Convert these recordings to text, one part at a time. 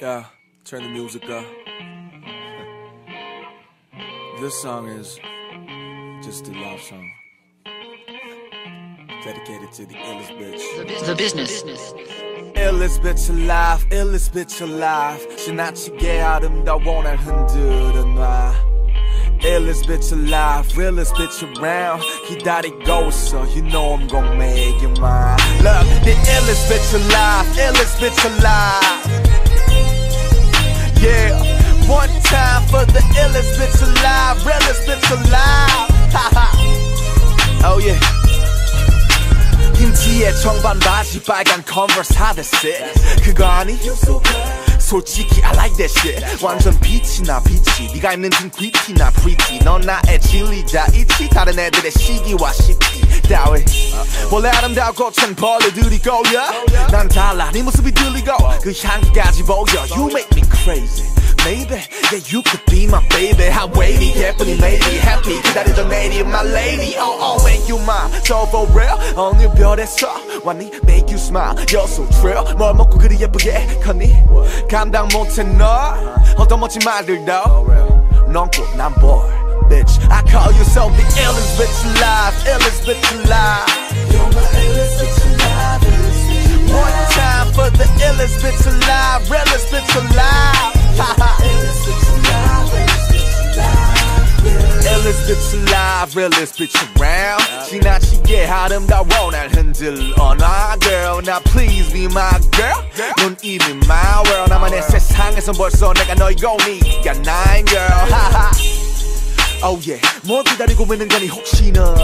Yeah, turn the music up. This song is just a love song. Dedicated to the illest bitch. The business. illest bitch alive, illest bitch alive. 지나치게 아름다워 날 흔들어 놔. illest bitch alive, realest bitch around. 기다리고 있어, you know I'm gon' make you mine. Look, the illest bitch alive, illest bitch alive. Yeah, one time for the illest bitch alive, realest bitch alive. Haha. oh yeah. 흰티에 청반 바지 빨간 컨버스 하듯이 그거 아니? 솔직히 I like that shit 완전 빛이 나 빛이 네가 입는 등 귀티나 pretty 넌 나의 진리자 이치 다른 애들의 시기와 시기 따위 원래 아름다고 천 벌레들이 꼬여 난 달라 네 모습이 들리고 그 향기까지 보여 You make me crazy Maybe, yeah, you could be my baby. How wavy, 예쁜이 maybe happy. 기다리던 내일이 my lady. Oh, oh, make you mine. So for real, 오늘 별에서 왔니? Make you smile. You're so trill. 뭘 먹고 그리 예쁘게 컸니? 감당 못해 너. 어떤 멋진 말들도. 넌꼭난 boy, bitch. I call you so the illest bitch alive, illest bitch alive. You're my illest bitch alive, illest bitch alive. One time for the illest bitch alive, realest bitch alive. illest bitch alive, illest bitch alive. illest bitch alive, realest bitch around. 지나치게 아름다워 날 흔들어 놔, girl. Now please be my girl. 넌 이미 my world. 나만의 세상에선 벌써 내가 너이고 니가 나인 girl. 하하. Oh yeah, 뭘 기다리고 있는 거니 혹시나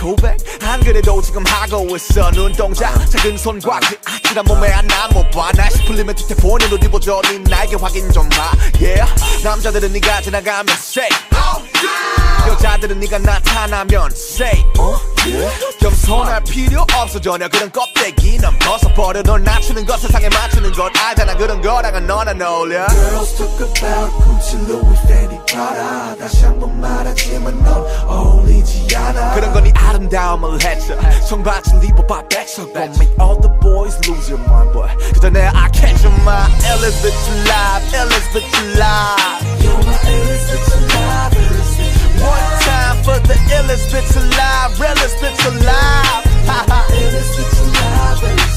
고백 안 그래도 지금 하고 있어 눈동자. 작은 손과 그 아찔한 몸에 하나 못봐. 날씨 풀리면 뒤태 보는 옷 입어줘. 네 날개 확인 좀봐. Yeah. 남자들은 네가 지나가면 say. oh, yeah. 여자들은 네가 나타나면 say. 어? 겸손할 필요 없어 전혀. 그런 껍데기는 벗어버려. 널 낮추는 것 세상에 맞추는 것. 알잖아 그런 거랑은 너나 어울려. Girls talk about Gucci, Louis, Fendi, Prada 다시 한번 말하지만 넌 아름다움을 해쳐 청바지를 입어봐 백석 Gon' make all the boys lose your mind boy 그 전에 I catch you my illest bitch alive illest bitch alive You're my illest bitch alive, illest bitch One time for the illest bitch alive realest bitch alive alive Illest bitch alive, illest bitch alive